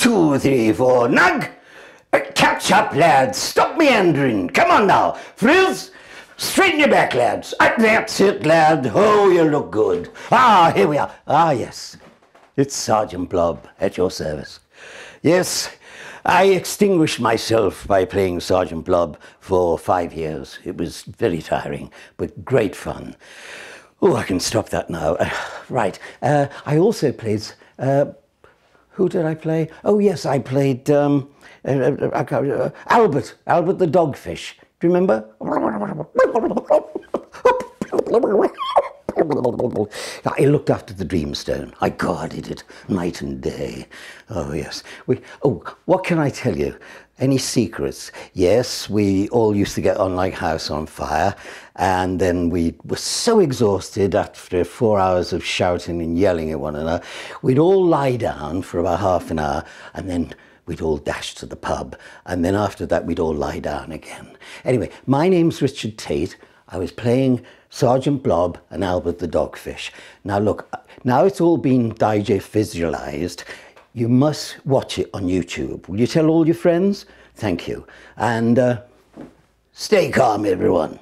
two, three, four, nug! Uh, catch up, lads. Stop meandering. Come on now. Frizz, straighten your back, lads. Uh, that's it, lad. Oh, you look good. Ah, here we are. Ah, yes. It's Sergeant Blob at your service. Yes, I extinguished myself by playing Sergeant Blob for five years. It was very tiring, but great fun. Oh, I can stop that now. Uh, right. Uh, I also played. Uh, who did I play? Oh, yes, I played um, uh, uh, uh, Albert, Albert the dogfish. Do you remember? I looked after the Dreamstone. I guarded it night and day. Oh, yes. We, oh, what can I tell you? Any secrets? Yes, we all used to get on like house on fire, and then we were so exhausted after four hours of shouting and yelling at one another, we'd all lie down for about half an hour, and then we'd all dash to the pub, and then after that we'd all lie down again. Anyway, my name's Richard Tate. I was playing Sergeant Blob and Albert the Dogfish. Now look, now it's all been digest visualized. You must watch it on YouTube. Will you tell all your friends? Thank you. And uh, stay calm, everyone.